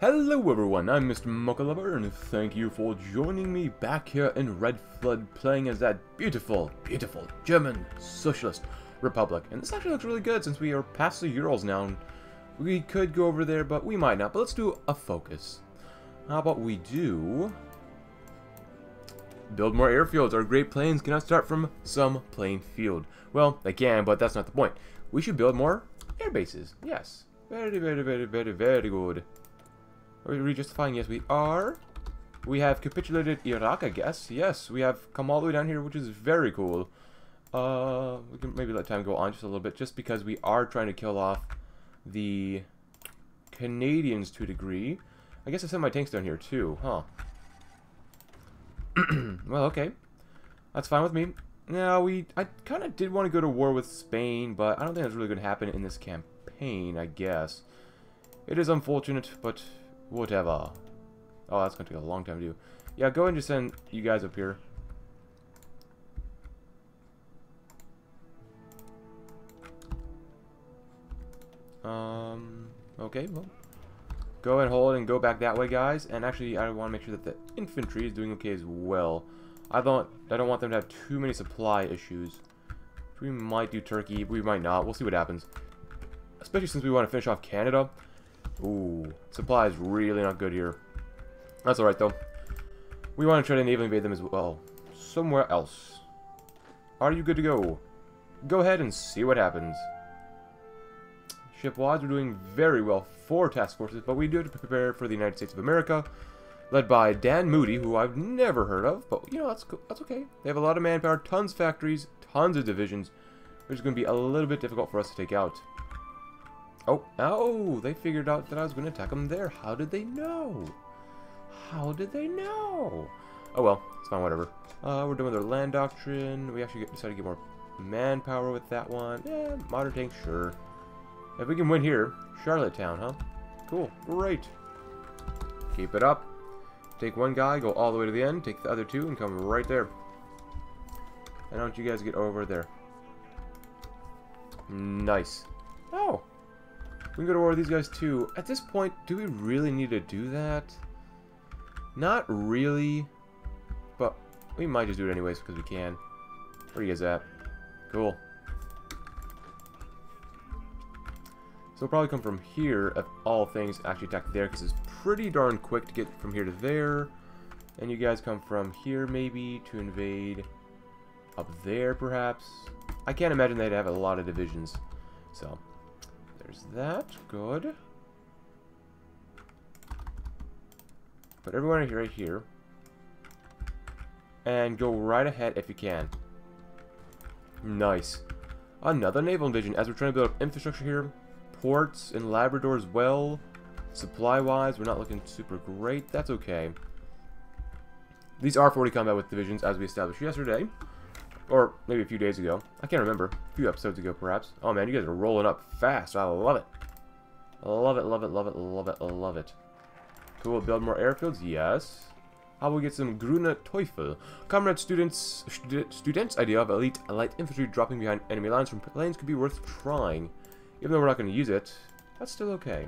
Hello everyone, I'm Mr. Mochalover, and thank you for joining me back here in Red Flood playing as that beautiful, beautiful German Socialist Republic. And this actually looks really good since we are past the Urals now. We could go over there, but we might not. But let's do a focus. How about we do... Build more airfields. Our great planes cannot start from some plain field. Well, they can, but that's not the point. We should build more air bases. Yes. Very, very, very, very, very good. Are we justifying? Yes, we are. We have capitulated Iraq, I guess. Yes, we have come all the way down here, which is very cool. Uh, we can maybe let time go on just a little bit, just because we are trying to kill off the Canadians to a degree. I guess I sent my tanks down here too, huh? well, okay. That's fine with me. Now, we... I kind of did want to go to war with Spain, but I don't think that's really going to happen in this campaign, I guess. It is unfortunate, but whatever. Oh, that's going to take a long time to do. Yeah, go and just send you guys up here. Um, okay, well. Go and hold and go back that way, guys. And actually, I want to make sure that the infantry is doing okay as well. I don't, I don't want them to have too many supply issues. We might do Turkey, we might not. We'll see what happens. Especially since we want to finish off Canada. Ooh, supply is really not good here. That's alright, though. We want to try to naval invade them as well. Somewhere else. Are you good to go? Go ahead and see what happens. Ship Shipwads are doing very well for task forces, but we do have to prepare for the United States of America, led by Dan Moody, who I've never heard of, but, you know, that's, that's okay. They have a lot of manpower, tons of factories, tons of divisions, which is going to be a little bit difficult for us to take out. Oh, oh, they figured out that I was going to attack them there. How did they know? How did they know? Oh, well, it's fine, whatever. Uh, we're doing their land doctrine. We actually get, decided to get more manpower with that one. Yeah, modern tanks, sure. If we can win here, Charlottetown, huh? Cool, great. Keep it up. Take one guy, go all the way to the end, take the other two, and come right there. And don't you guys get over there. Nice. Oh. We can go to war with these guys too. At this point, do we really need to do that? Not really. But we might just do it anyways because we can. Where are you guys at? Cool. So we'll probably come from here, of all things, actually attack there, because it's pretty darn quick to get from here to there. And you guys come from here, maybe, to invade up there, perhaps. I can't imagine they'd have a lot of divisions. So, there's that. Good. Put everyone right here. And go right ahead if you can. Nice. Another naval invasion. As we're trying to build up infrastructure here, ports in Labrador as well. Supply-wise, we're not looking super great. That's okay. These are 40 combat with divisions, as we established yesterday. Or maybe a few days ago. I can't remember. A few episodes ago, perhaps. Oh, man, you guys are rolling up fast. I love it. Love it, love it, love it, love it, love it. Cool. Build more airfields? Yes. How about we get some Grüne Teufel? Comrade students, students' idea of elite light infantry dropping behind enemy lines from planes could be worth trying. Even though we're not going to use it, that's still okay.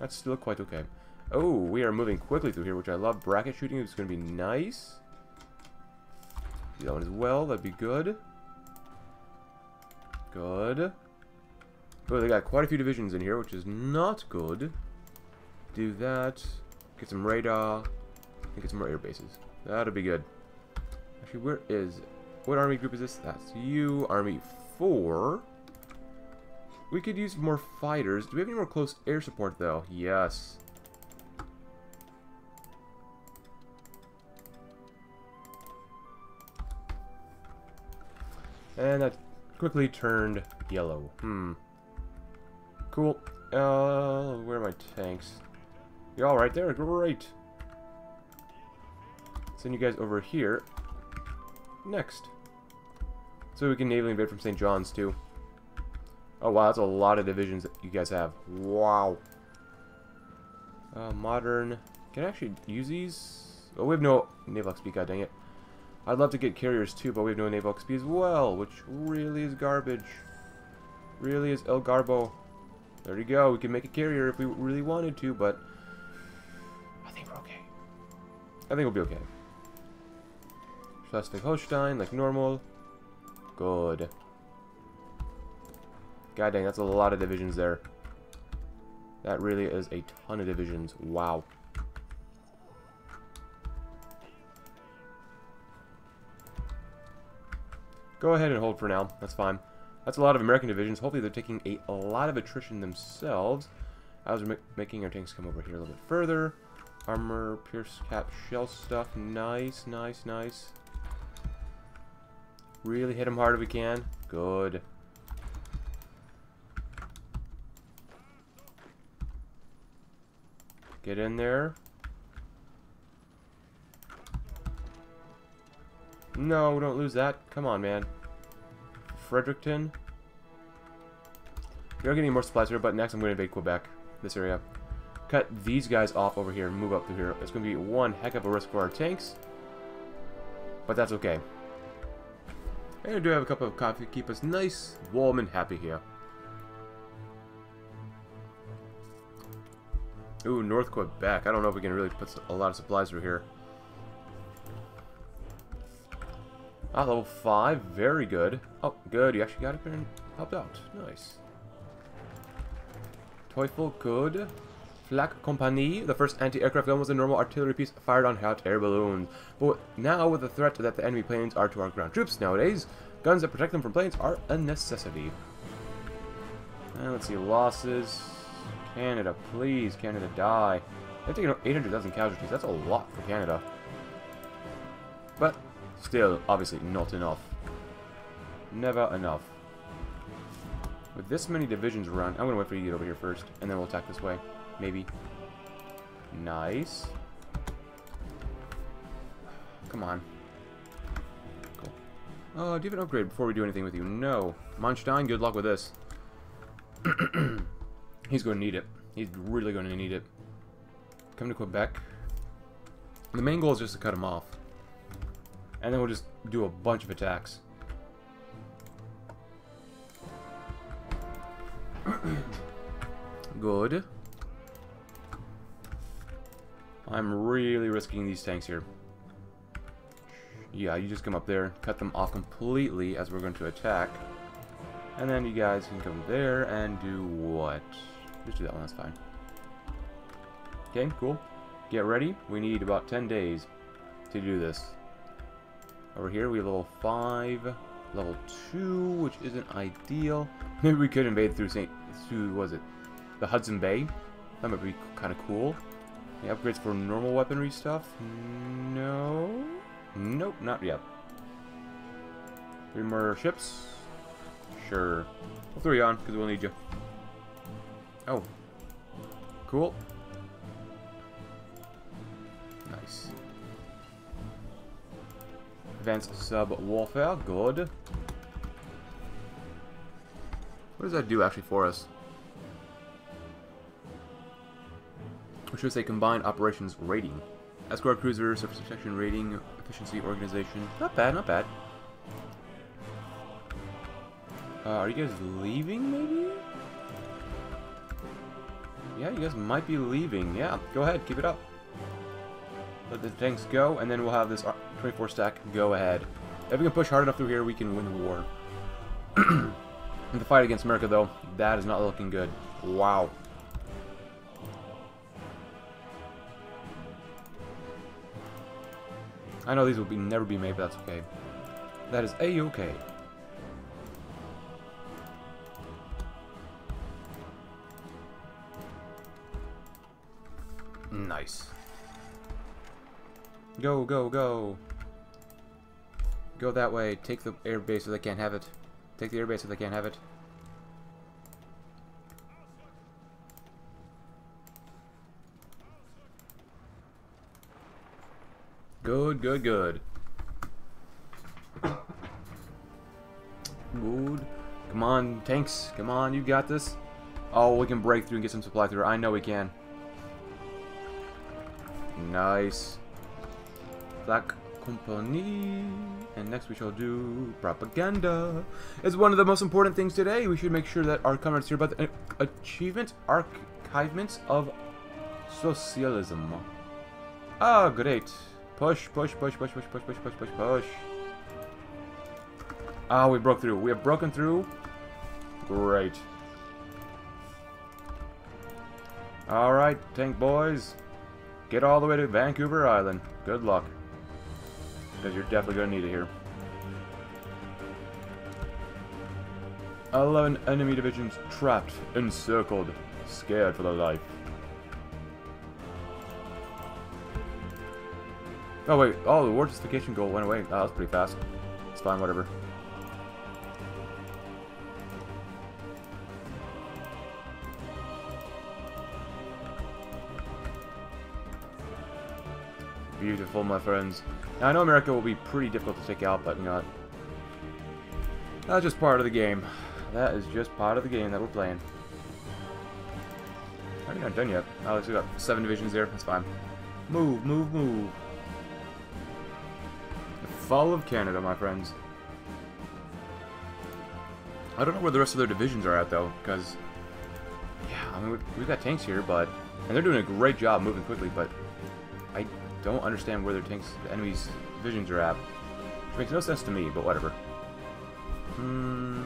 That's still quite okay. Oh, we are moving quickly through here, which I love. Bracket shooting is going to be nice. Do that one as well. That'd be good. Good. Oh, they got quite a few divisions in here, which is not good. Do that. Get some radar. Get some more air bases. That'll be good. Actually, where is... What army group is this? That's you. Army 4. We could use more fighters. Do we have any more close air support, though? Yes. And that quickly turned yellow. Hmm. Cool. Uh, where are my tanks? You're all right there? Great. Send you guys over here. Next. So we can naval invade from St. John's, too. Oh, wow, that's a lot of divisions that you guys have. Wow. Uh, modern. Can I actually use these? Oh, we have no naval XP, god dang it. I'd love to get carriers too, but we have no naval XP as well, which really is garbage. Really is El Garbo. There you go. We can make a carrier if we really wanted to, but I think we're okay. I think we'll be okay. Schleswig-Holstein, like normal. Good. God dang, that's a lot of divisions there. That really is a ton of divisions. Wow. Go ahead and hold for now. That's fine. That's a lot of American divisions. Hopefully they're taking a, a lot of attrition themselves. As we're making our tanks come over here a little bit further. Armor, pierce cap, shell stuff. Nice, nice, nice. Really hit them hard if we can. Good. Get in there. No, don't lose that. Come on, man. Fredericton. We are getting more supplies here, but next I'm going to invade Quebec. This area. Cut these guys off over here and move up through here. It's going to be one heck of a risk for our tanks. But that's okay. And I do have a cup of coffee to keep us nice, warm, and happy here. Ooh, North Quebec. I don't know if we can really put a lot of supplies through here. Ah, level 5. Very good. Oh, good. You actually got up there and helped out. Nice. Teufel, good. Flak Compagnie. The first anti-aircraft gun was a normal artillery piece fired on hot air balloons. But now, with the threat that the enemy planes are to our ground troops nowadays, guns that protect them from planes are a necessity. And let's see, losses. Canada, please, Canada, die. They've taken 800,000 casualties. That's a lot for Canada. But, still, obviously, not enough. Never enough. With this many divisions around, I'm going to wait for you to get over here first, and then we'll attack this way. Maybe. Nice. Come on. Cool. Oh, do you have an upgrade before we do anything with you? No. Manstein, good luck with this. He's going to need it. He's really going to need it. Come to Quebec. The main goal is just to cut him off. And then we'll just do a bunch of attacks. Good. I'm really risking these tanks here. Yeah, you just come up there, cut them off completely as we're going to attack. And then you guys can come there and do what? Just do that one, that's fine. Okay, cool. Get ready. We need about 10 days to do this. Over here, we have level 5, level 2, which isn't ideal. Maybe we could invade through St. through, was it? The Hudson Bay? That might be kind of cool. Any upgrades for normal weaponry stuff? No. Nope, not yet. Three more ships? Sure. We'll throw you on, because we'll need you. Oh. Cool. Nice. Advanced sub-warfare, good. What does that do actually for us? Which should say combined operations rating. Escort cruiser, surface protection rating, efficiency, organization. Not bad, not bad. Uh, are you guys leaving, maybe? Yeah, you guys might be leaving. Yeah, go ahead, keep it up. Let the tanks go, and then we'll have this 24 stack go ahead. If we can push hard enough through here, we can win the war. the fight against America, though, that is not looking good. Wow. I know these will be never be made, but that's okay. That is a-okay. Nice. Go, go, go. Go that way. Take the airbase so they can't have it. Take the airbase so they can't have it. Good, good, good. Good. Come on, tanks. Come on, you got this. Oh, we can break through and get some supply through. I know we can. Nice. Black Compagnie. And next we shall do propaganda. It's one of the most important things today. We should make sure that our comrades hear about the achievement archivements of socialism. Ah, great. Push, push, push, push, push, push, push, push, push, push. Ah, we broke through. We have broken through. Great. Alright, tank boys. Get all the way to Vancouver Island. Good luck. Because you're definitely going to need it here. 11 enemy divisions trapped, encircled, scared for their life. Oh wait, oh the war justification goal went away. Oh, that was pretty fast. It's fine, whatever. Beautiful, my friends. Now, I know America will be pretty difficult to take out, but you know? That's just part of the game. That is just part of the game that we're playing. Already not done yet. Oh, we got seven divisions there. That's fine. Move, move, move. The fall of Canada, my friends. I don't know where the rest of their divisions are at, though, because... Yeah, I mean, we've got tanks here, but... And they're doing a great job moving quickly, but... I don't understand where their tanks, the enemy's visions are at. Which makes no sense to me, but whatever. Hmm.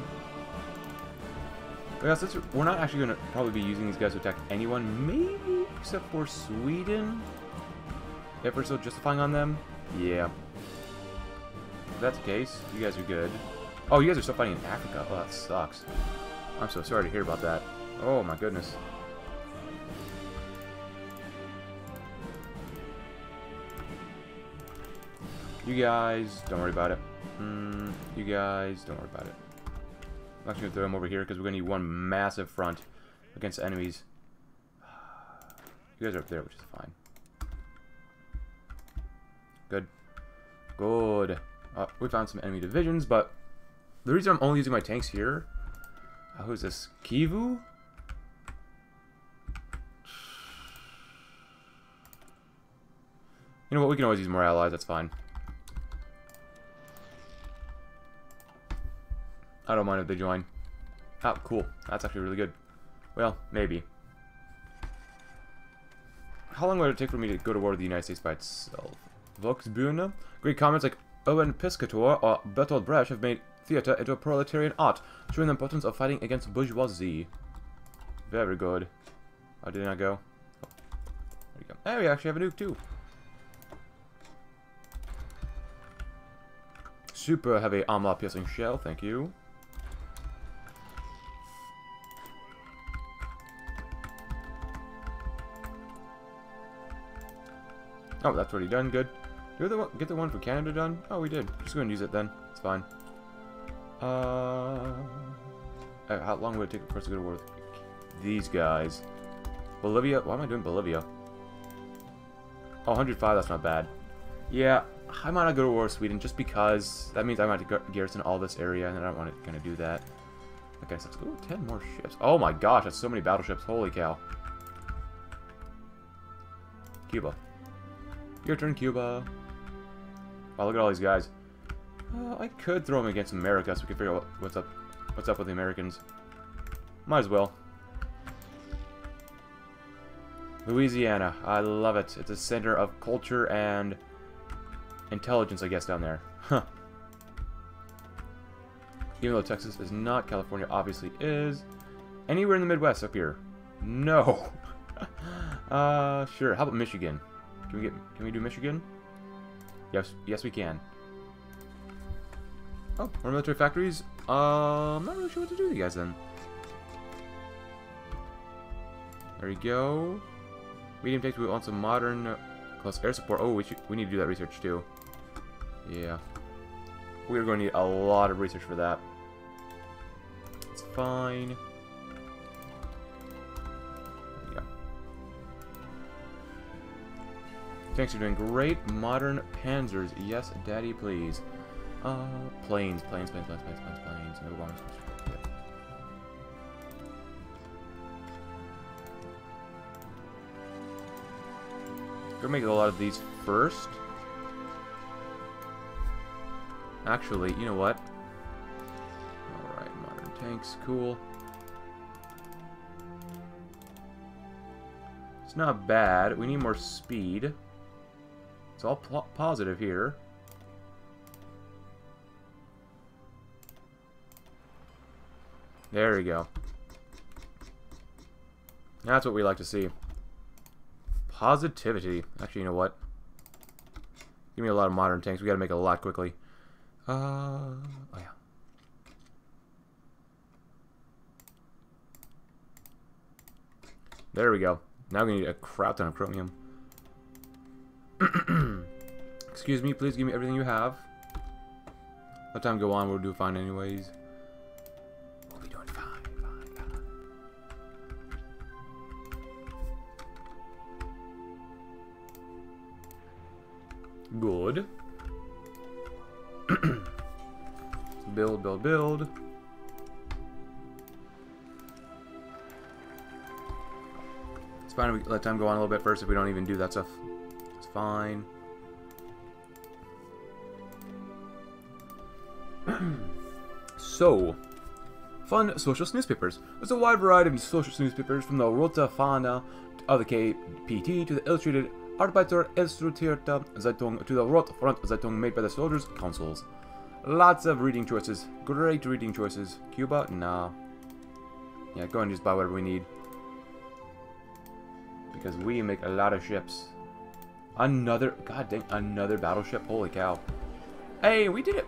We're not actually going to probably be using these guys to attack anyone, maybe except for Sweden. If we're still justifying on them, yeah. If that's the case, you guys are good. Oh, you guys are still fighting in Africa. Oh, that sucks. I'm so sorry to hear about that. Oh my goodness. You guys, don't worry about it. Mm, you guys, don't worry about it. I'm actually going to throw them over here because we're going to need one massive front against enemies. You guys are up there, which is fine. Good. Good. Uh, we found some enemy divisions, but the reason I'm only using my tanks here... Uh, who's this? Kivu? You know what, we can always use more allies, that's fine. I don't mind if they join. Oh, cool. That's actually really good. Well, maybe. How long would it take for me to go to war with the United States by itself? Volksbühne? Great comments like oh, Erwin Piscator or Bertolt Brecht have made theater into a proletarian art, showing the importance of fighting against bourgeoisie. Very good. Oh, did I go? Oh. There you go. Hey, we actually have a nuke too. Super heavy armor piercing shell, thank you. Oh, that's already done. Good. Did we get the one for Canada done? Oh, we did. Just go and use it then. It's fine. Uh, how long would it take for us to go to war with these guys? Bolivia? Why am I doing Bolivia? Oh, 105, that's not bad. Yeah, I might not go to war with Sweden just because that means I might to garrison all this area, and I don't want to kind of do that. Okay, so let's go 10 more ships. Oh my gosh, that's so many battleships. Holy cow. Cuba. Your turn, Cuba. Oh, look at all these guys. Uh, I could throw them against America so we can figure out what's up what's up with the Americans. Might as well. Louisiana. I love it. It's a center of culture and intelligence, I guess, down there. Huh. Even though Texas is not, California obviously is. Anywhere in the Midwest up here? No. uh, sure. How about Michigan? Can we get? Can we do Michigan? Yes, yes we can. Oh, more military factories. Uh, I'm not really sure what to do with you guys then. There we go. Medium tanks. We want some modern uh, close air support. Oh, we should. We need to do that research too. Yeah. We're going to need a lot of research for that. It's fine. Tanks are doing great. Modern panzers. Yes, daddy, please. Uh, planes, planes, planes, planes, planes, planes, planes. No bombs. Gonna make a lot of these first. Actually, you know what? Alright, modern tanks, cool. It's not bad. We need more speed. It's all positive here. There we go. That's what we like to see. Positivity. Actually, you know what? Give me a lot of modern tanks. We gotta make a lot quickly. Uh, oh yeah. There we go. Now we need a crap ton of chromium. Excuse me, please give me everything you have. Let time go on, we'll do fine anyways. We'll be doing fine, fine, fine. Good. build, build, build. It's fine we let time go on a little bit first if we don't even do that stuff. Fine. so, fun socialist newspapers. There's a wide variety of socialist newspapers from the Rote Fahne of the KPD to the Illustrated Arbeiter Illustrierte Zeitung to the Rot Front Zeitung made by the Soldiers' Councils. Lots of reading choices. Great reading choices. Cuba? Nah. Yeah, go and just buy whatever we need. Because we make a lot of ships. Another, god dang, another battleship? Holy cow. Hey, we did it!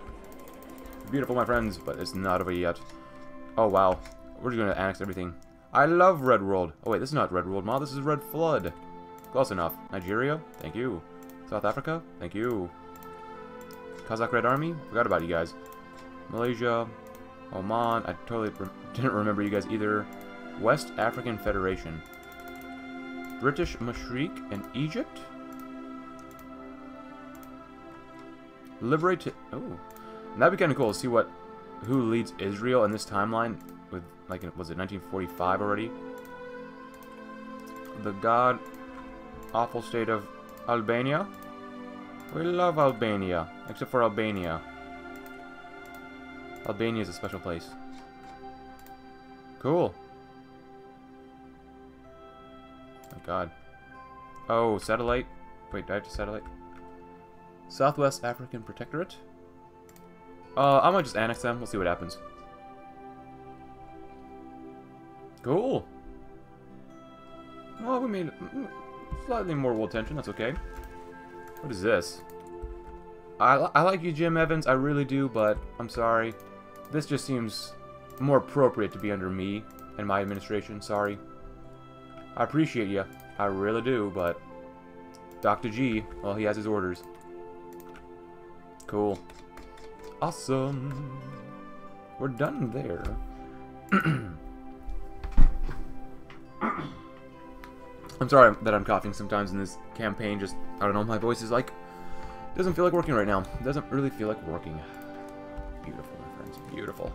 Beautiful, my friends, but it's not over yet. Oh, wow. We're just gonna annex everything. I love Red World. Oh, wait, this is not Red World, Ma. This is Red Flood. Close enough. Nigeria? Thank you. South Africa? Thank you. Kazakh Red Army? Forgot about you guys. Malaysia. Oman. I totally re didn't remember you guys either. West African Federation. British Mashriq and Egypt? Liberate... Oh. That'd be kind of cool to see what... Who leads Israel in this timeline with, like, was it 1945 already? The god awful state of Albania? We love Albania, except for Albania. Albania is a special place. Cool. Oh god. Oh, satellite. Wait, do I have to satellite? Southwest African Protectorate? Uh, I might just annex them. We'll see what happens. Cool. Well, we made slightly more world tension. That's okay. What is this? I, I like you, Jim Evans. I really do, but I'm sorry. This just seems more appropriate to be under me and my administration. Sorry. I appreciate you. I really do, but... Dr. G, well, he has his orders. Cool. Awesome. We're done there. I'm sorry that I'm coughing sometimes in this campaign. Just, I don't know, my voice is like... Doesn't feel like working right now. Doesn't really feel like working. Beautiful, my friends. Beautiful.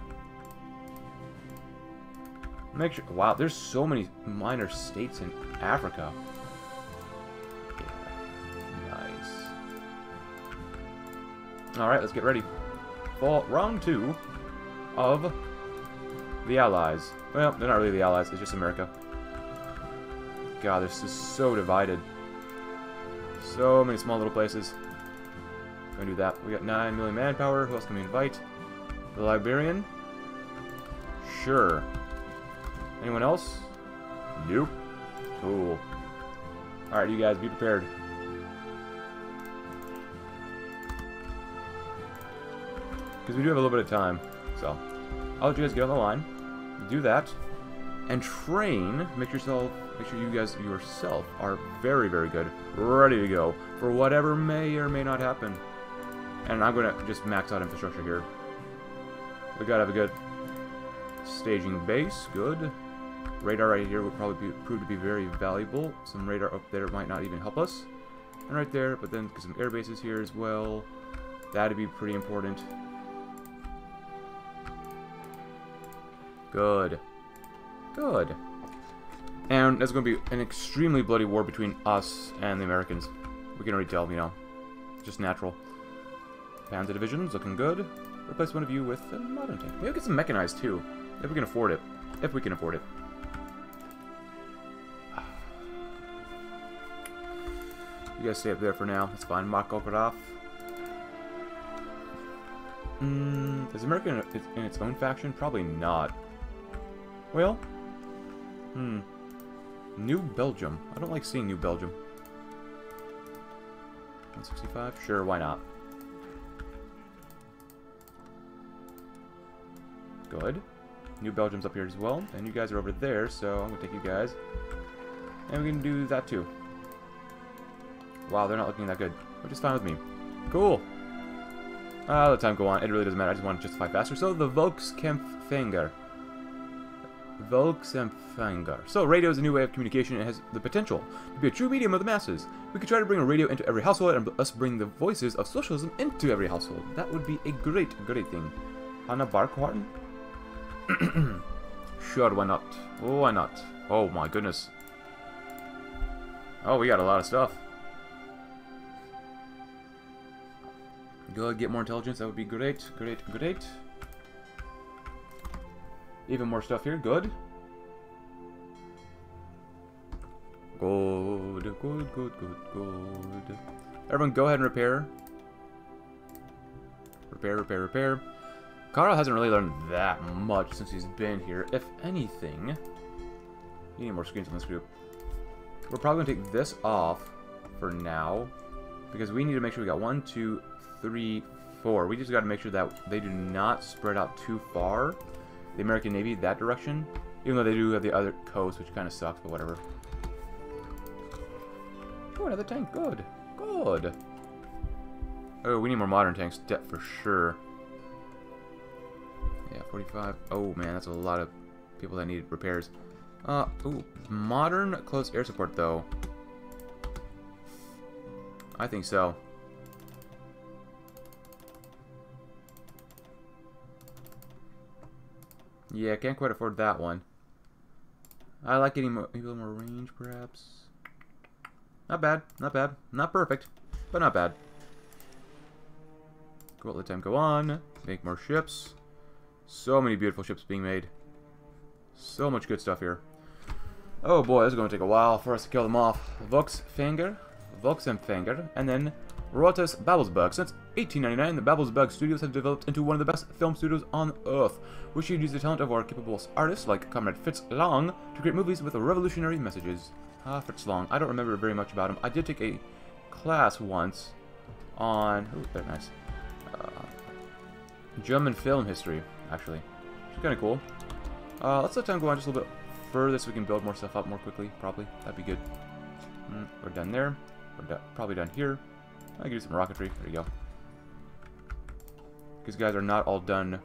Make sure... Wow, there's so many minor states in Africa. Alright, let's get ready. For round two of the Allies. Well, they're not really the Allies, it's just America. God, this is so divided. So many small little places. Gonna do that. We got 9 million manpower. Who else can we invite? The Liberian? Sure. Anyone else? Nope. Cool. Alright, you guys, be prepared. Because we do have a little bit of time. So, I'll let you guys get on the line. Do that. And train. Make yourself make sure you guys yourself are very, very good, ready to go for whatever may or may not happen. And I'm going to just max out infrastructure here. We got to have a good staging base, good. Radar right here would probably be, prove to be very valuable. Some radar up there might not even help us. And right there, but then some air bases here as well. That'd be pretty important. Good. Good. And there's going to be an extremely bloody war between us and the Americans. We can already tell, you know. Just natural. Panzer divisions, looking good. Replace one of you with a modern tank. Maybe get some mechanized too, if we can afford it. If we can afford it. You guys stay up there for now. That's fine. Makarov. Mm, is America in its own faction? Probably not. Well, hmm. New Belgium. I don't like seeing New Belgium. 165? Sure, why not? Good. New Belgium's up here as well, and you guys are over there, so I'm gonna take you guys. And we can do that too. Wow, they're not looking that good, which is fine with me. Cool. Uh, let time go on. It really doesn't matter. I just want to justify faster. So, the Volkskampfhanger. Volkskampfhanger. So, radio is a new way of communication and has the potential to be a true medium of the masses. We could try to bring a radio into every household and us bring the voices of socialism into every household. That would be a great, great thing. Hannah Barkhorn? sure, why not? Why not? Oh my goodness. Oh, we got a lot of stuff. Good, get more intelligence, that would be great, great, great. Even more stuff here, good. Good, good, good, good, good. Everyone go ahead and repair. Repair, repair, repair. Carl hasn't really learned that much since he's been here. If anything, you need more screens in this group. We're probably going to take this off for now. Because we need to make sure we got one, two, three, four. We just got to make sure that they do not spread out too far. The American Navy that direction. Even though they do have the other coast, which kind of sucks, but whatever. Oh, another tank. Good. Good. Oh, we need more modern tanks for sure. Yeah, 45. Oh, man, that's a lot of people that need repairs. Uh, ooh, modern close air support, though. I think so. Yeah, can't quite afford that one. I like getting more, maybe a little more range, perhaps. Not bad, not bad. Not perfect, but not bad. Cool, let time go on. Make more ships. So many beautiful ships being made. So much good stuff here. Oh boy, this is going to take a while for us to kill them off. Volksfanger, Volksempfanger, and then Rotes Babelsberg. Since 1899, the Babelsberg Studios have developed into one of the best film studios on Earth. We should use the talent of our capable artists like Comrade Fritz Lang to create movies with revolutionary messages. Ah, Fritz Lang. I don't remember very much about him. I did take a class once on... Ooh, very nice. Uh, German film history, actually. Which is kind of cool. Uh, let's let time go on just a little bit further so we can build more stuff up more quickly, probably. That'd be good. Mm, we're done there. We're probably done here. I can do some rocketry. There you go. These guys are not all done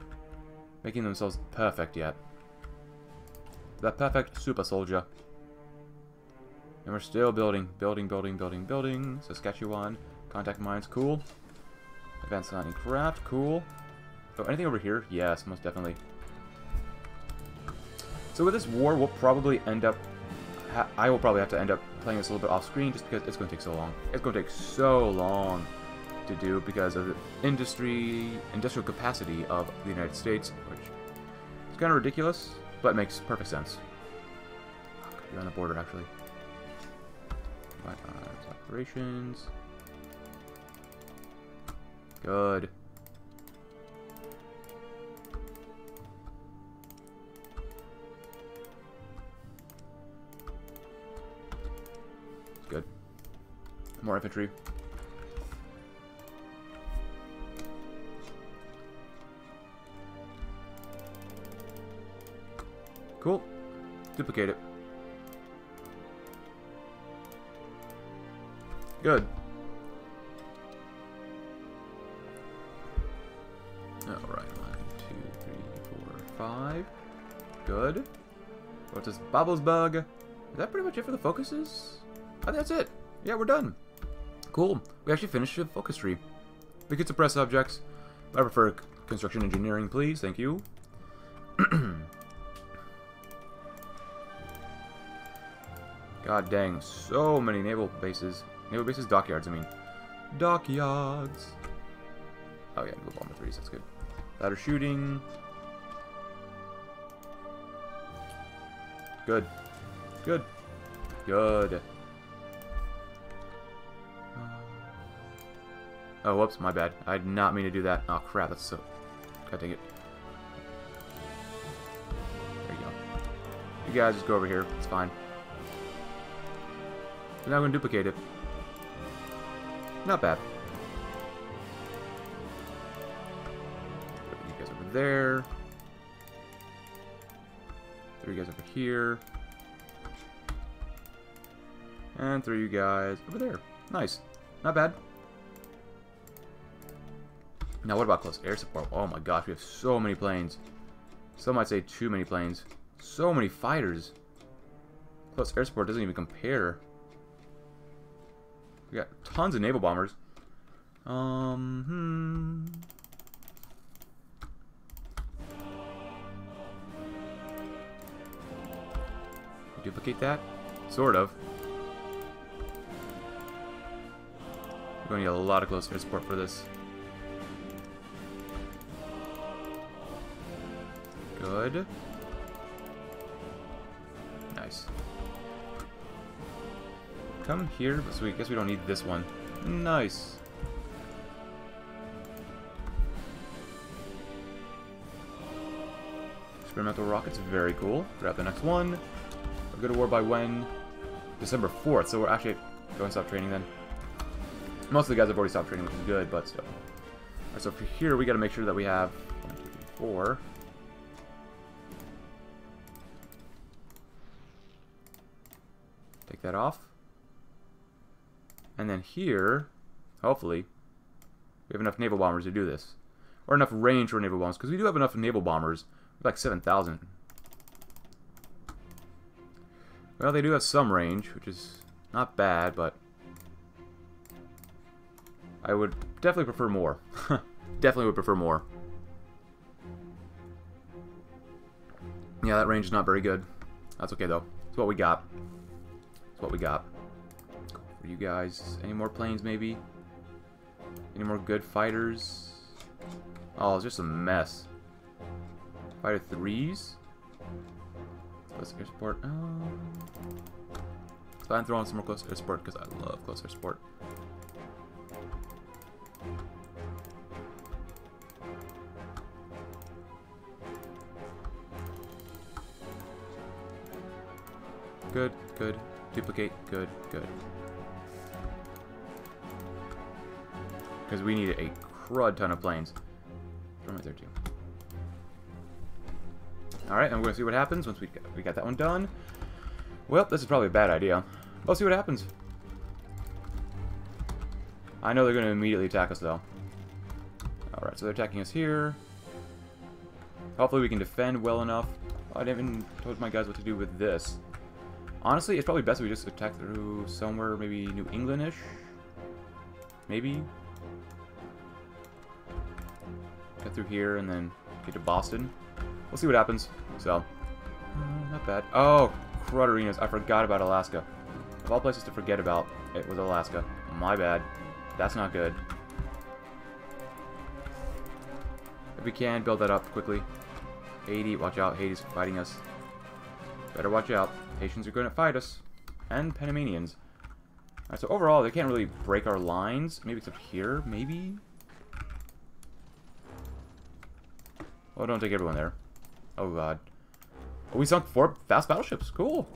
making themselves perfect yet. That perfect super soldier. And we're still building, building, building, building, building. Saskatchewan, contact mines, cool. Advanced landing craft, cool. Oh, anything over here? Yes, most definitely. So with this war, we'll probably end up... I will probably have to end up playing this a little bit off screen just because it's going to take so long. It's going to take so long to do because of the industry, industrial capacity of the United States, which is kind of ridiculous, but makes perfect sense. You're on the border, actually. Uh, operations. Good. More infantry. Cool. Duplicate it. Good. Alright, one, two, three, four, five. Good. What's this? Babelsberg. Is that pretty much it for the focuses? I think that's it. Yeah, we're done. Cool. We actually finished the focus tree. We could suppress objects. I prefer construction engineering, please. Thank you. God dang, so many naval bases. Naval bases? Dockyards, I mean. Dockyards. Oh, yeah, naval bomber threes. That's good. Ladder shooting. Good. Good. Good. Oh, whoops, my bad. I did not mean to do that. Oh, crap, that's so... God dang it. There you go. You guys just go over here. It's fine. And now I'm going to duplicate it. Not bad. You guys over there. You guys over here. And throw you guys over there. Nice. Not bad. Now, what about close air support? Oh my gosh, we have so many planes. Some might say too many planes. So many fighters. Close air support doesn't even compare. We got tons of naval bombers. Um, hmm. Duplicate that? Sort of. We're going to need a lot of close air support for this. Good. Nice. Come here, so we guess we don't need this one. Nice. Experimental rockets, very cool. Grab the next one. We'll go to war by when? December 4th, so we're actually going to stop training then. Most of the guys have already stopped training, which is good, but still. Alright, so for here, we got to make sure that we have one, two, three, four. That off. And then here, hopefully, we have enough naval bombers to do this. Or enough range for naval bombers, because we do have enough naval bombers. Like 7,000. Well, they do have some range, which is not bad, but I would definitely prefer more. definitely would prefer more. Yeah, that range is not very good. That's okay, though. It's what we got. What we got. For you guys, any more planes, maybe? Any more good fighters? Oh, it's just a mess. Fighter 3s? Close air support. Um, I'm throwing some more close air support because I love close air support. Good, good. Duplicate, good, good. Because we need a crud ton of planes. Throw there too. Alright, and we're going to see what happens once we got, we got that one done. Well, this is probably a bad idea. We'll see what happens. I know they're going to immediately attack us, though. Alright, so they're attacking us here. Hopefully we can defend well enough. I didn't even told my guys what to do with this. Honestly, it's probably best we just attack through somewhere, maybe New England-ish? Maybe? Get through here and then get to Boston. We'll see what happens. So, uh, not bad. Oh, crud. I forgot about Alaska. Of all places to forget about, it was Alaska. My bad. That's not good. If we can, build that up quickly. Haiti, watch out. Haiti's fighting us. Better watch out. Haitians are going to fight us. And Panamanians. Alright, so overall, they can't really break our lines. Maybe up here, maybe? Oh, don't take everyone there. Oh god. Oh, we sunk four fast battleships. Cool.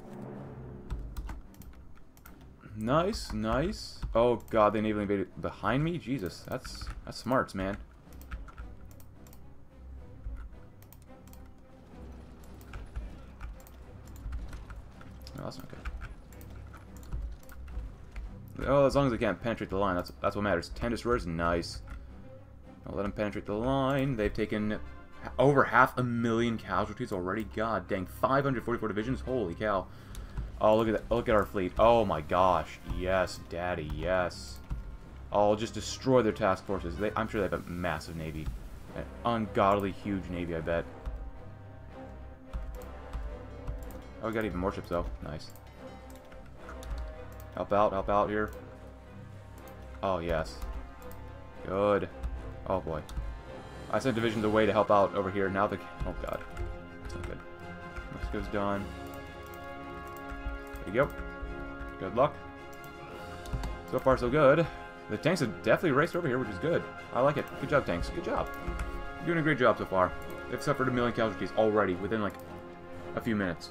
Nice, nice. Oh god, they naval invaded behind me? Jesus, that's that's smarts, man. No, that's not good. Oh, as long as they can't penetrate the line, that's that's what matters. Ten destroyers, nice. I'll let them penetrate the line. They've taken over half a million casualties already. God dang, 544 divisions. Holy cow! Oh, look at that! Look at our fleet. Oh my gosh! Yes, daddy, yes. I'll just destroy their task forces. They, I'm sure they have a massive navy, an ungodly huge navy. I bet. Oh, we got even more ships though. Nice. Help out, help out here. Oh yes. Good. Oh boy. I sent divisions away to help out over here. Now the... Oh god. That's not good. Mexico's done. There you go. Good luck. So far, so good. The tanks have definitely raced over here, which is good. I like it. Good job, tanks. Good job. You're doing a great job so far. They've suffered a million casualties already within, like, a few minutes.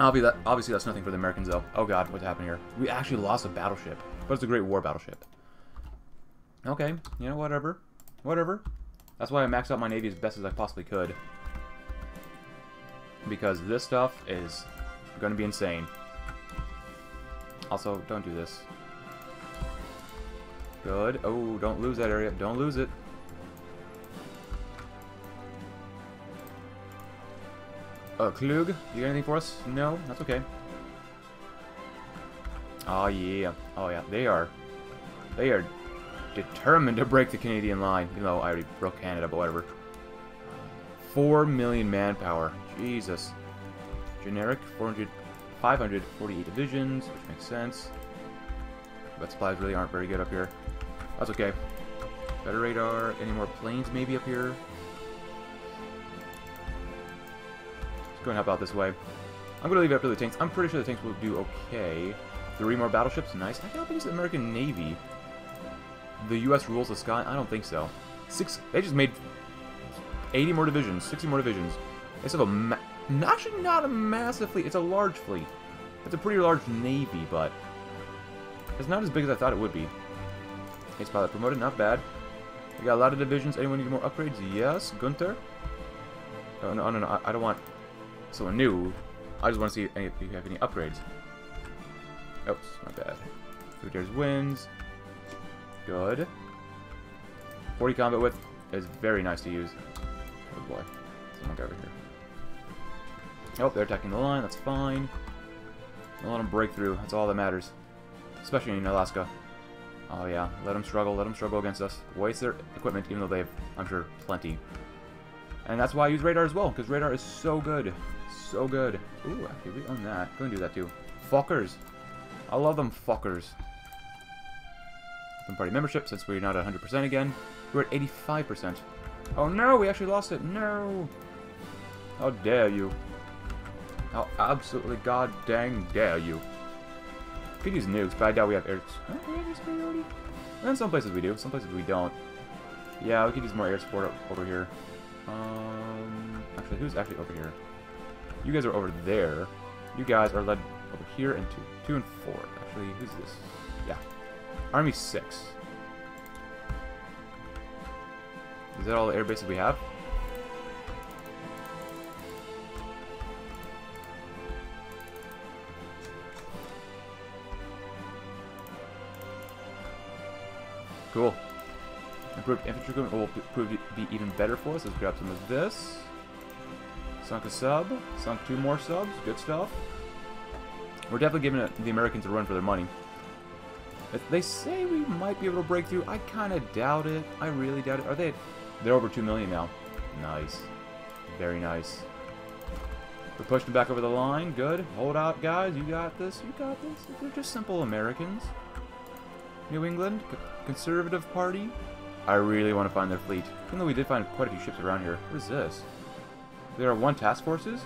Obviously, that, obviously, that's nothing for the Americans, though. Oh god, what's happening here? We actually lost a battleship. But it's a great war battleship. Okay, you know, whatever. Whatever. That's why I maxed out my navy as best as I possibly could. Because this stuff is going to be insane. Also, don't do this. Good. Oh, don't lose that area. Don't lose it. Uh, Klug, you got anything for us? No? That's okay. Oh, yeah. Oh, yeah. They are... They are determined to break the Canadian line. Even though I already broke Canada, but whatever. 4 million manpower. Jesus. Generic, 400, 548 divisions, which makes sense. But supplies really aren't very good up here. That's okay. Better radar. Any more planes maybe up here? Let's go and help out this way. I'm going to leave it up to the tanks. I'm pretty sure the tanks will do okay. Three more battleships. Nice. I can't believe the American Navy. The U.S. rules the sky? I don't think so. Six. They just made 80 more divisions. 60 more divisions. Have a Actually, not a massive fleet. It's a large fleet. It's a pretty large navy, but it's not as big as I thought it would be. Ace pilot promoted, not bad. We got a lot of divisions. Anyone need more upgrades? Yes, Gunther. Oh, no, oh, no, no, I, I don't want someone new. I just want to see if you have any upgrades. Oh, Oops, my bad. Who dares wins. Good. 40 combat width is very nice to use. Oh boy. Someone go over here. Oh, they're attacking the line. That's fine. Don't let them break through. That's all that matters. Especially in Alaska. Oh, yeah. Let them struggle. Let them struggle against us. Waste their equipment, even though they have, I'm sure, plenty. And that's why I use radar as well, because radar is so good. So good. Ooh, actually, we own that. Go and do that, too. Fuckers. I love them fuckers. Open party membership, since we're not 100% again. We're at 85%. Oh, no! We actually lost it. No! How dare you. How absolutely god dang dare you. Could use nukes, but I doubt we have air... We have air superiority? And some places we do, some places we don't. Yeah, we could use more air support over here. Um, actually, who's actually over here? You guys are over there. You guys are led over here and two, two and four. Actually, who's this? Yeah, Army six. Is that all the air bases we have? Cool. Improved infantry equipment will prove to be even better for us. Let's grab some of this. Sunk a sub. Sunk two more subs. Good stuff. We're definitely giving the Americans a run for their money. If they say we might be able to break through, I kind of doubt it. I really doubt it. Are they? They're over 2 million now. Nice. Very nice. We're pushing back over the line. Good. Hold out, guys. You got this. You got this. They're just simple Americans. New England, Conservative Party. I really want to find their fleet. Even though we did find quite a few ships around here. What is this? There are one task forces?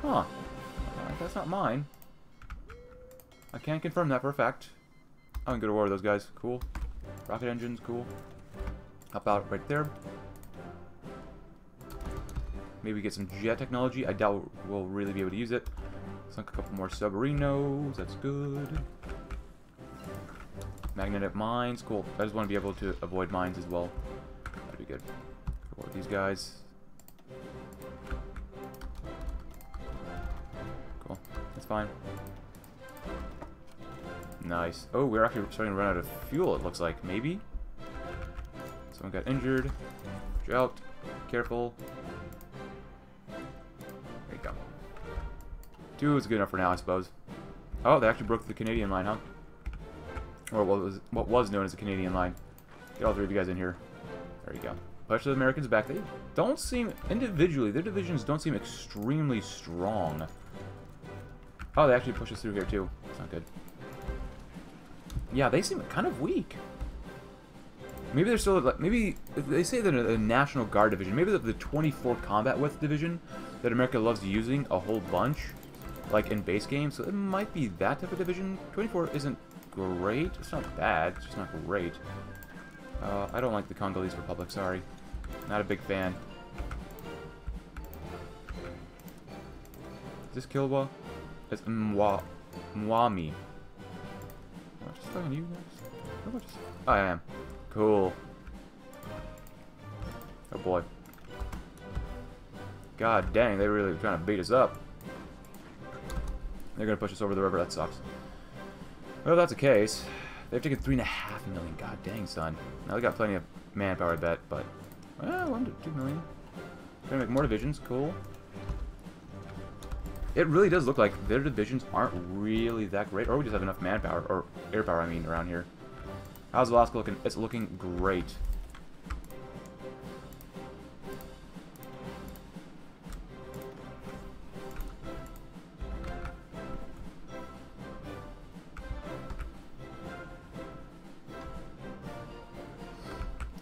Huh. Uh, that's not mine. I can't confirm that for a fact. I can go to war with those guys. Cool. Rocket engines, cool. Hop out right there. Maybe get some jet technology. I doubt we'll really be able to use it. Sunk a couple more submarinos. That's good. Magnetic mines, cool. I just want to be able to avoid mines as well. That'd be good. These guys. Cool. That's fine. Nice. Oh, we're actually starting to run out of fuel, it looks like. Maybe? Someone got injured. Out. Careful. There you go. Two is good enough for now, I suppose. Oh, they actually broke the Canadian line, huh? Or what was what was known as the Canadian line. Get all three of you guys in here. There you go. Push the Americans back. They don't seem, individually, their divisions don't seem extremely strong. Oh, they actually push us through here, too. That's not good. Yeah, they seem kind of weak. Maybe they're still like maybe they say they're a National Guard division. Maybe the 24 Combat Width division that America loves using a whole bunch, like in base games. So it might be that type of division. 24 isn't great. It's not bad. It's just not great. Uh, I don't like the Congolese Republic. Sorry, not a big fan. Is this Kilwa? It's Mwa Mwami. Oh, just talking to you guys. Oh, I am. Cool. Oh boy. God dang, they really trying to beat us up. They're gonna push us over the river, that sucks. Well, that's the case. They've taken three and a half million. God dang, son. Now they got plenty of manpower, I bet, but well, one to two million. Gonna make more divisions, cool. It really does look like their divisions aren't really that great, or we just have enough manpower, or air power, I mean, around here. How's Alaska looking? It's looking great.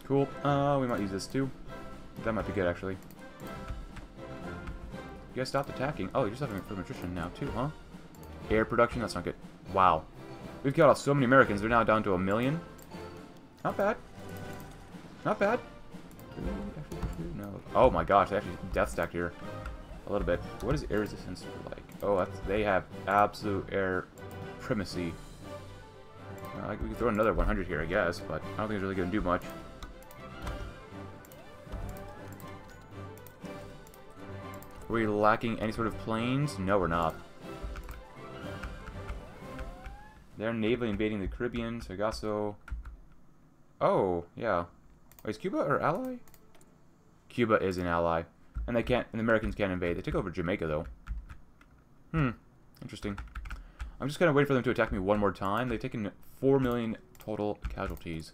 Cool. Uh, we might use this too. That might be good, actually. You guys stopped attacking. Oh, you're just having from attrition now, too, huh? Air production? That's not good. Wow. We've killed off so many Americans. They're now down to a million. Not bad. Not bad. No. Oh my gosh, they actually death stacked here. A little bit. What is air resistance like? Oh, they have absolute air primacy. Uh, we can throw another 100 here, I guess, but I don't think it's really going to do much. We lacking any sort of planes? No, we're not. They're navally invading the Caribbean, Sargasso. Oh, yeah. Wait, is Cuba our ally? Cuba is an ally. And they can't, and the Americans can't invade. They took over Jamaica, though. Hmm. Interesting. I'm just gonna wait for them to attack me one more time. They've taken 4 million total casualties.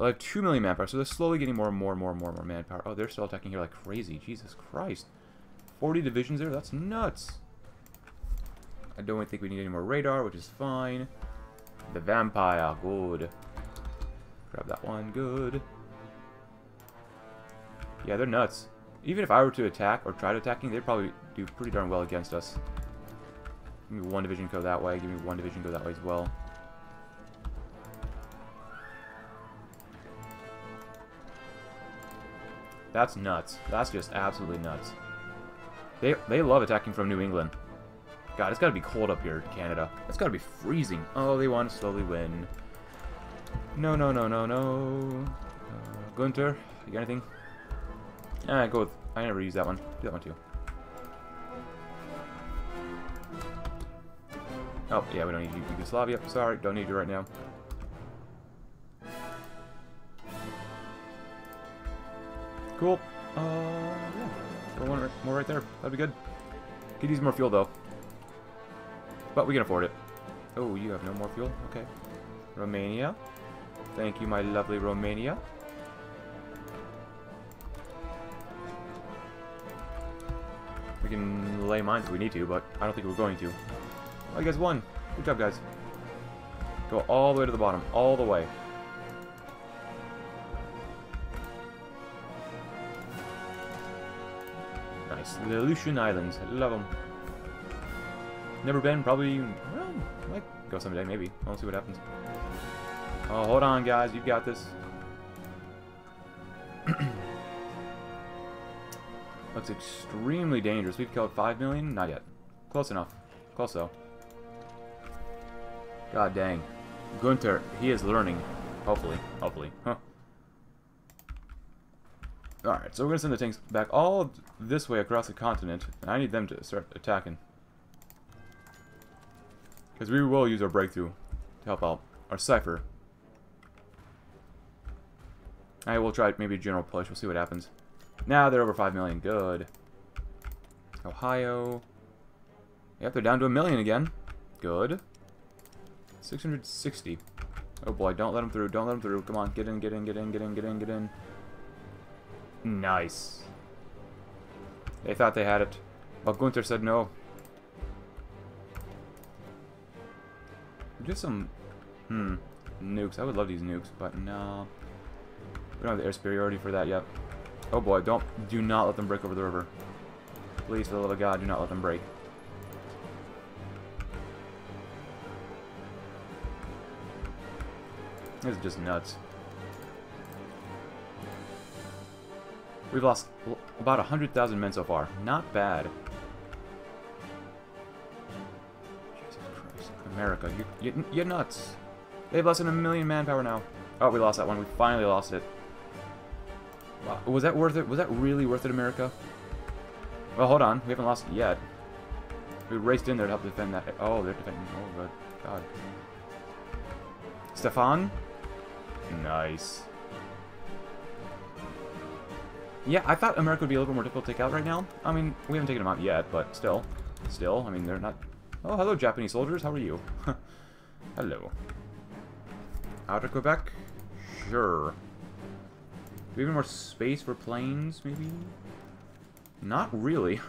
I have 2 million manpower, so they're slowly getting more and more and more and more and more manpower. Oh, they're still attacking here like crazy. Jesus Christ. 40 divisions there? That's nuts. I don't think we need any more radar, which is fine. The vampire, good. Grab that one, good. Yeah, they're nuts. Even if I were to attack, or try to attacking, they'd probably do pretty darn well against us. Give me one division go that way, give me one division go that way as well. That's nuts. That's just absolutely nuts. They, they love attacking from New England. God, it's gotta be cold up here in Canada. It's gotta be freezing. Oh, they want to slowly win. No, no, no, no, no. Uh, Gunter, you got anything? Ah, go with... I never use that one. Do that one too. Oh, yeah, we don't need Yugoslavia. Sorry, don't need you right now. Cool. Uh, yeah. One more right there. That'd be good. Could use more fuel, though. But we can afford it. Oh, you have no more fuel? Okay. Romania. Thank you, my lovely Romania. We can lay mines if we need to, but I don't think we're going to. Oh, you guys won. Good job, guys. Go all the way to the bottom. All the way. The Aleutian Islands. I love them. Never been. Probably... Well, might go someday, maybe. We'll see what happens. Oh, hold on, guys. You've got this. Looks extremely dangerous. We've killed 5 million? Not yet. Close enough. Close, though. God dang. Gunther, he is learning. Hopefully. Hopefully. Huh. Alright, so we're going to send the tanks back all this way across the continent. And I need them to start attacking. Because we will use our breakthrough to help out. Our Cypher. I will try maybe a general push. We'll see what happens. Now they're over 5 million. Good. Ohio. Yep, they're down to a million again. Good. 660. Oh boy, don't let them through. Don't let them through. Come on, get in, get in, get in, get in, get in, get in. Nice. They thought they had it. But Gunther said no. Just some... Hmm. nukes. I would love these nukes, but no. We don't have the air superiority for that yet. Oh boy, don't, do not let them break over the river. Please, for the love of God, do not let them break. This is just nuts. We've lost about 100,000 men so far. Not bad. Jesus Christ. America, you, you, you're nuts. They have less than a million manpower now. Oh, we lost that one. We finally lost it. Wow. Was that worth it? Was that really worth it, America? Well, hold on. We haven't lost it yet. We raced in there to help defend that. Oh, they're defending. Oh, good. God. Stefan? Nice. Yeah, I thought America would be a little bit more difficult to take out right now. I mean, we haven't taken them out yet, but still. Still, I mean, they're not... Oh, hello, Japanese soldiers. How are you? hello. Out Outer Quebec? Sure. Do we have more space for planes, maybe? Not really.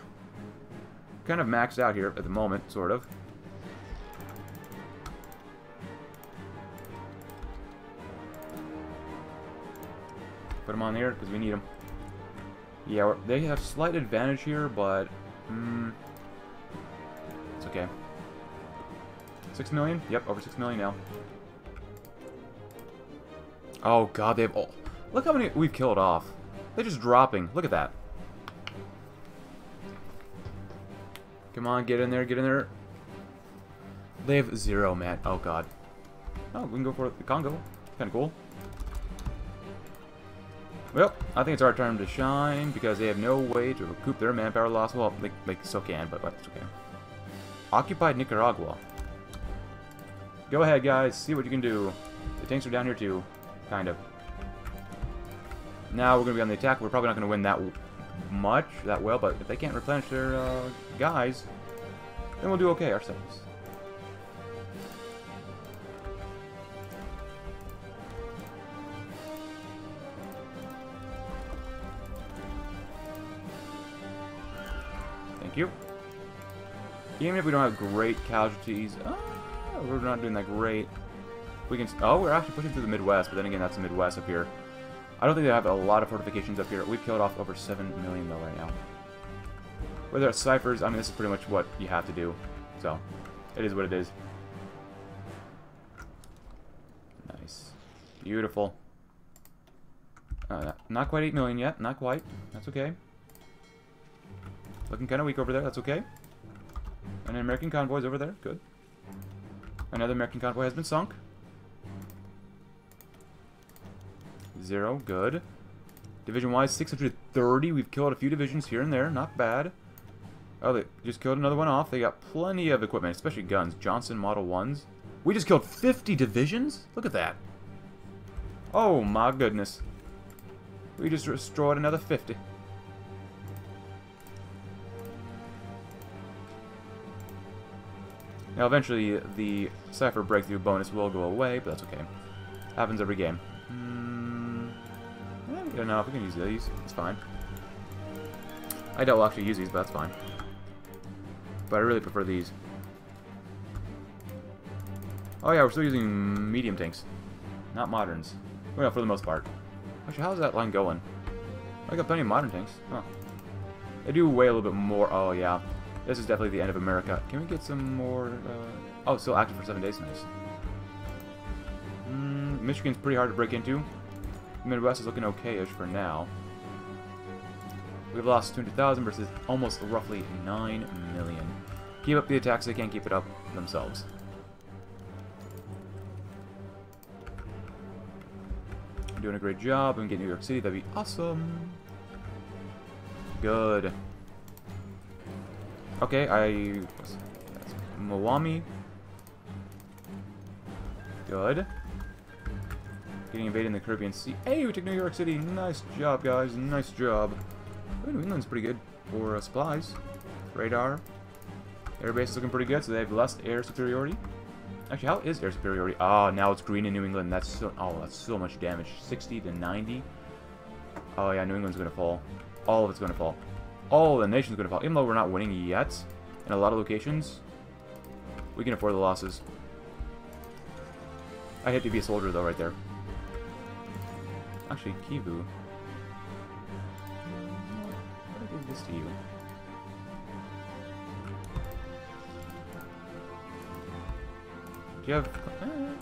Kind of maxed out here at the moment, sort of. Put them on there, because we need them. Yeah, they have slight advantage here, but... Mm, it's okay. 6 million? Yep, over 6 million now. Oh god, they have... Oh, look how many we've killed off. They're just dropping. Look at that. Come on, get in there, get in there. They have zero, man. Oh god. Oh, we can go for the Congo. Kinda cool. Well, I think it's our time to shine because they have no way to recoup their manpower loss. Well, they, they still can, but that's okay. Occupied Nicaragua. Go ahead, guys. See what you can do. The tanks are down here, too. Kind of. Now we're going to be on the attack. We're probably not going to win that much, that well, but if they can't replenish their uh, guys, then we'll do okay ourselves. Thank you. Even if we don't have great casualties, uh, we're not doing that great. We can. Oh, we're actually pushing through the Midwest, but then again, that's the Midwest up here. I don't think they have a lot of fortifications up here. We've killed off over 7 million though right now. Whether it's ciphers, I mean, this is pretty much what you have to do. So, it is what it is. Nice. Beautiful. Uh, not quite 8 million yet. Not quite. That's okay. Looking kind of weak over there. That's okay. And an American convoy's over there. Good. Another American convoy has been sunk. Zero. Good. Division-wise, 630. We've killed a few divisions here and there. Not bad. Oh, they just killed another one off. They got plenty of equipment, especially guns. Johnson Model 1s. We just killed 50 divisions? Look at that. Oh, my goodness. We just destroyed another 50. Now, eventually, the Cypher Breakthrough bonus will go away, but that's okay. Happens every game. Mm, yeah, good enough. We can use these. It's fine. I doubt we'll actually use these, but that's fine. But I really prefer these. Oh yeah, we're still using medium tanks. Not moderns. Well, for the most part. Actually, how's that line going? I got plenty of modern tanks. Huh. They do weigh a little bit more. Oh, yeah. This is definitely the end of America. Can we get some more... Uh... Oh, still active for seven days. Nice. Mm, Michigan's pretty hard to break into. Midwest is looking okay-ish for now. We've lost 200,000 versus almost roughly 9 million. Keep up the attacks, they can't keep it up themselves. Doing a great job and get New York City, that'd be awesome. Good. Okay, I... Mwami. Good. Getting invaded in the Caribbean Sea. Hey, we took New York City. Nice job, guys. Nice job. New England's pretty good for uh, supplies. Radar. Airbase is looking pretty good, so they have less air superiority. Actually, how is air superiority? Oh, now it's green in New England. That's so... Oh, that's so much damage. 60 to 90. Oh, yeah, New England's going to fall. All of it's going to fall all the nation's going to fall. Even though we're not winning yet in a lot of locations, we can afford the losses. I hate to be a soldier, though, right there. Actually, Kivu. What did I give this to you? Do you have... eh.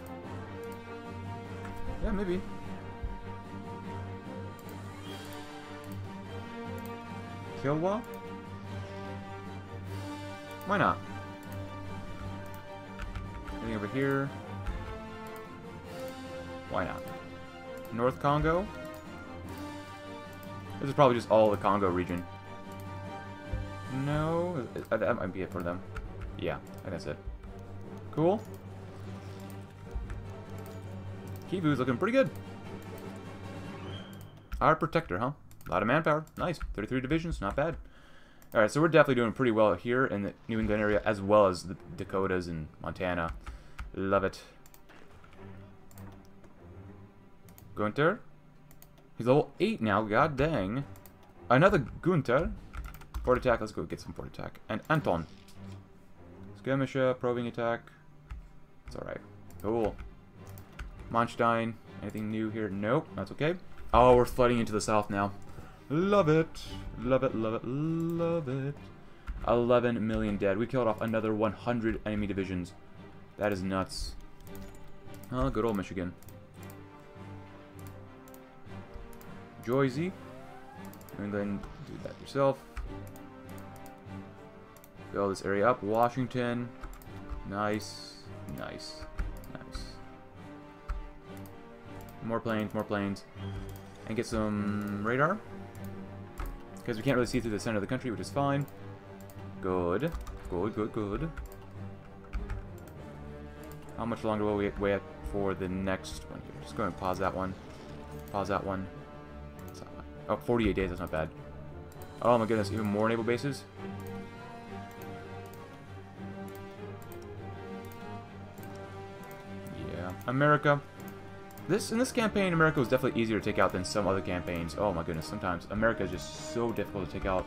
Yeah, maybe. Kilwa? Why not? Anything over here? Why not? North Congo? This is probably just all the Congo region. No? That might be it for them. Yeah, I think that's it. Cool. Kivu's looking pretty good. Our protector, huh? A lot of manpower. Nice. 33 divisions, not bad. Alright, so we're definitely doing pretty well here in the New England area, as well as the Dakotas and Montana. Love it. Gunter. He's level 8 now, god dang. Another Gunter. Fort attack, let's go get some fort attack. And Anton. Skirmisher, probing attack. It's alright. Cool. Manstein. Anything new here? Nope, that's okay. Oh, we're flooding into the south now. Love it. Love it, love it, love it. 11 million dead. We killed off another 100 enemy divisions. That is nuts. Oh, good old Michigan. Joyzy. And then do that yourself. Fill this area up. Washington. Nice. Nice. Nice. More planes, more planes. And get some radar. Because we can't really see through the center of the country, which is fine. Good. Good, good, good. How much longer will we wait for the next one here? Just go and pause that one. Pause that one. Oh, 48 days, that's not bad. Oh my goodness, even more naval bases? Yeah. America. This In this campaign, America was definitely easier to take out than some other campaigns. Oh my goodness, sometimes America is just so difficult to take out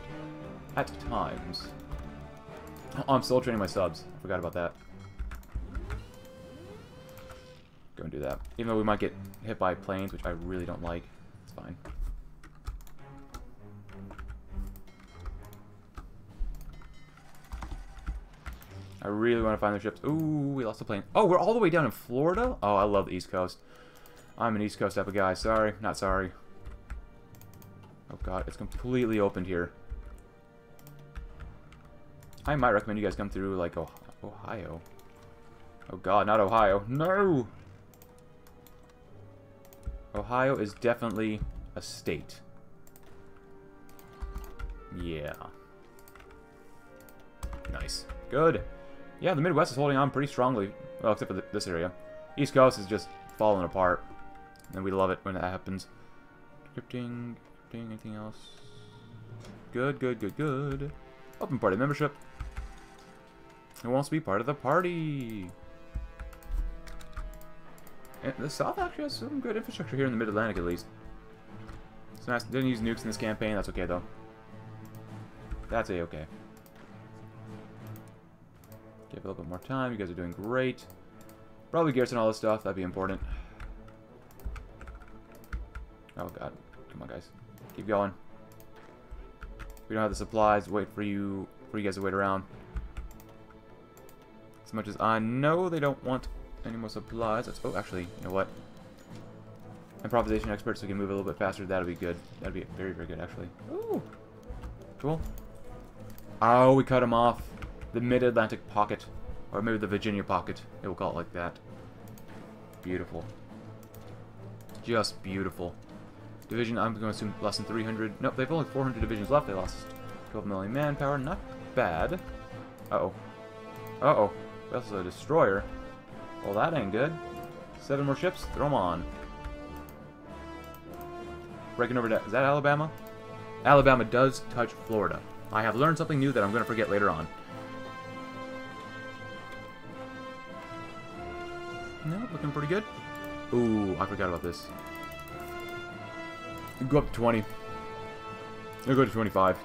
at times. Oh, I'm still training my subs. I forgot about that. Go and do that. Even though we might get hit by planes, which I really don't like. It's fine. I really want to find the ships. Ooh, we lost a plane. Oh, we're all the way down in Florida? Oh, I love the East Coast. I'm an East Coast type of guy. Sorry, not sorry. Oh god, it's completely opened here. I might recommend you guys come through, like, oh Ohio. Oh god, not Ohio. No! Ohio is definitely a state. Yeah. Nice. Good. Yeah, the Midwest is holding on pretty strongly. Well, except for this area. East Coast is just falling apart. And we love it when that happens. Scripting, scripting, anything else? Good, good, good, good. Open party membership. Who wants to be part of the party? And the South actually has some good infrastructure here in the Mid-Atlantic, at least. Nice. Didn't use nukes in this campaign. That's okay, though. That's a-okay. Give a little bit more time. You guys are doing great. Probably garrison all this stuff. That'd be important. Oh, God. Come on, guys. Keep going. We don't have the supplies. Wait for you for you guys to wait around. As much as I know they don't want any more supplies. Let's, oh, actually, you know what? Improvisation expert, so we can move a little bit faster. That'll be good. That'll be very, very good, actually. Ooh. Cool. Oh, we cut him off. The Mid-Atlantic Pocket. Or maybe the Virginia Pocket. They will call it like that. Beautiful. Just beautiful. Division, I'm going to assume less than 300. Nope, they've only 400 divisions left. They lost 12 million manpower. Not bad. Uh-oh. Uh-oh. That's a destroyer. Well, that ain't good. Seven more ships? Throw them on. Breaking over to... Is that Alabama? Alabama does touch Florida. I have learned something new that I'm going to forget later on. No, looking pretty good. Ooh, I forgot about this. Go up to 20. It'll go to 25.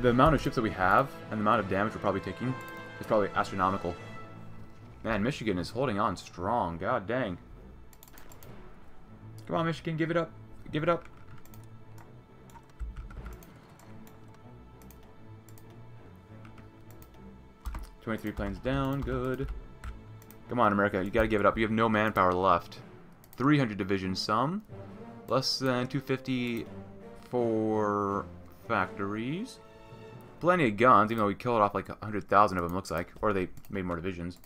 The amount of ships that we have and the amount of damage we're probably taking is probably astronomical. Man, Michigan is holding on strong. God dang. Come on, Michigan, give it up. Give it up. Twenty-three planes down. Good. Come on, America. You gotta give it up. You have no manpower left. 300 divisions, some. Less than 250 for factories. Plenty of guns, even though we killed off like 100,000 of them, looks like. Or they made more divisions.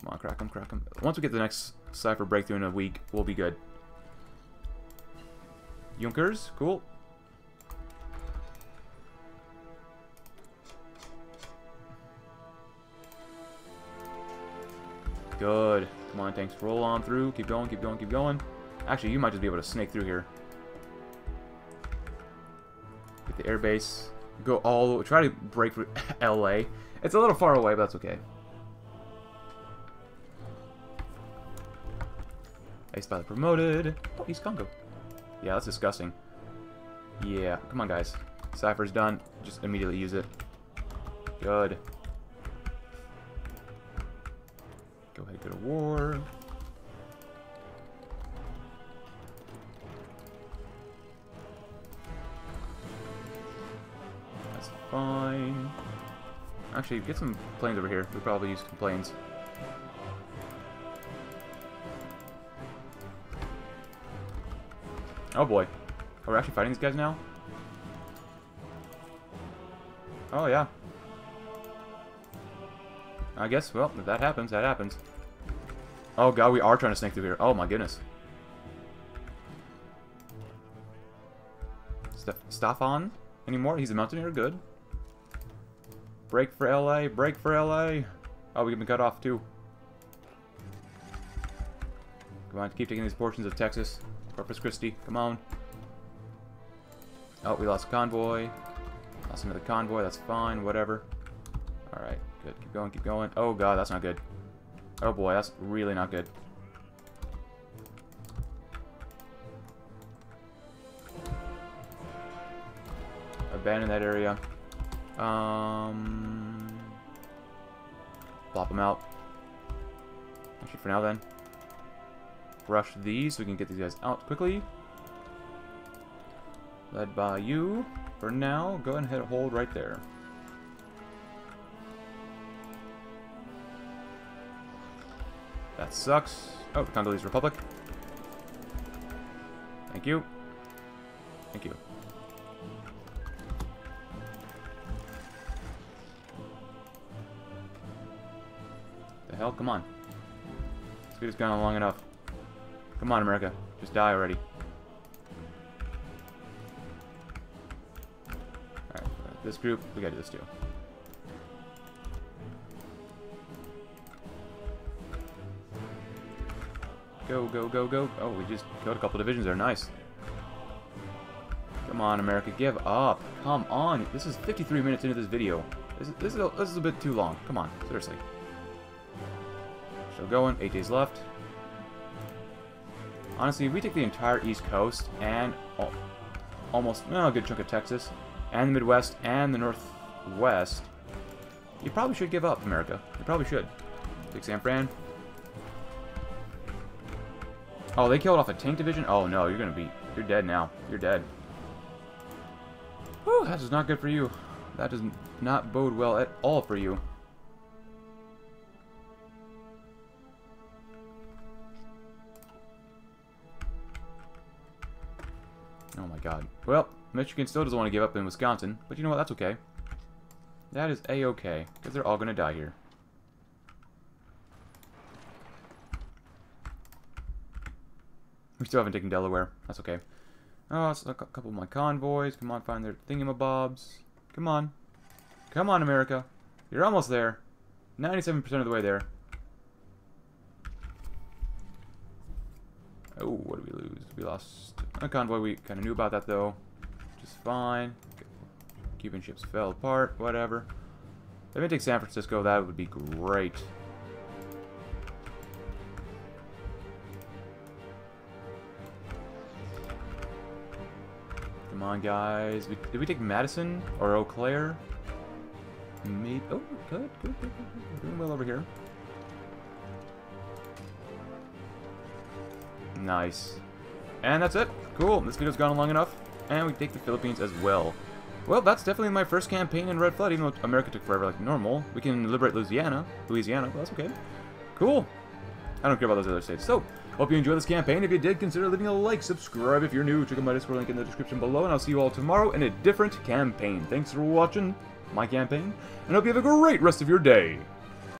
Come on, crack them, crack them. Once we get the next Cypher breakthrough in a week, we'll be good. Junkers, cool. Good. Come on, tanks, roll on through. Keep going, keep going, keep going. Actually, you might just be able to snake through here. Get the airbase. Go all Try to break through LA. It's a little far away, but that's okay. Ace by the promoted. Oh, East Congo. Yeah, that's disgusting. Yeah, come on, guys. Cypher's done. Just immediately use it. Good. Go ahead, go to war. Fine. Actually, get some planes over here. We probably use some planes. Oh boy. Oh, we're actually fighting these guys now? Oh yeah. I guess, well, if that happens, that happens. Oh god, we are trying to snake through here. Oh my goodness. Steph Stefan? Anymore? He's a mountaineer? Good. Break for LA, break for LA. Oh, we've been cut off too. Come on, keep taking these portions of Texas. Corpus Christi, come on. Oh, we lost a convoy. Lost another convoy, that's fine, whatever. Alright, good. Keep going, keep going. Oh god, that's not good. Oh boy, that's really not good. Abandon that area. Um... Plop them out. Actually, for now then rush these so we can get these guys out quickly. Led by you. For now, go ahead and hit hold right there. That sucks. Oh, Congolese Republic. Thank you. Thank you. Hell? Come on. This gun long enough. Come on, America. Just die already. Alright, uh, this group, we gotta do this too. Go, go, go, go. Oh, we just killed a couple divisions there. Nice. Come on, America. Give up. Come on. This is 53 minutes into this video. This is, this is, a, this is a bit too long. Come on. Seriously. Still going. Eight days left. Honestly, if we take the entire East Coast and almost well, a good chunk of Texas, and the Midwest and the Northwest, you probably should give up, America. You probably should. Take San Fran. Oh, they killed off a tank division? Oh no, you're gonna be... You're dead now. You're dead. Whew, that is not good for you. That does not bode well at all for you. Oh my god. Well, Michigan still doesn't want to give up in Wisconsin, but you know what, that's okay. That is a-okay, because they're all going to die here. We still haven't taken Delaware. That's okay. Oh, it's a couple of my convoys. Come on, find their thingamabobs. Come on. Come on, America. You're almost there. 97% of the way there. Oh, what did we lose? We lost a convoy, we kind of knew about that though. Just fine. Cuban ships fell apart, whatever. If they take San Francisco, that would be great. Come on, guys. Did we take Madison or Eau Claire? Maybe, oh, good, good, good, good. Doing well over here. Nice. And that's it. Cool. This video's gone long enough. And we take the Philippines as well. Well, that's definitely my first campaign in Red Flood, even though America took forever like normal. We can liberate Louisiana. Louisiana, well, that's okay. Cool. I don't care about those other states. So, hope you enjoyed this campaign. If you did, consider leaving a like, subscribe if you're new, check out my Discord link in the description below, and I'll see you all tomorrow in a different campaign. Thanks for watching my campaign, and hope you have a great rest of your day.